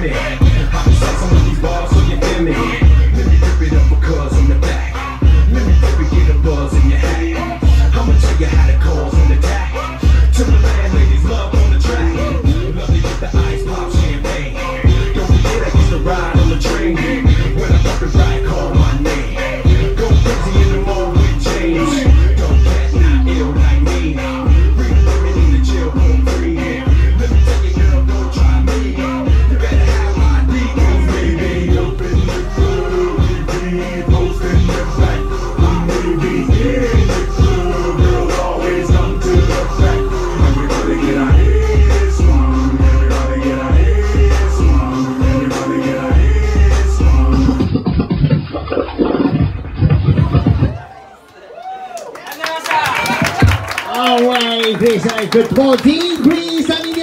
me. Oh Alright, this is the 14th Green Sunny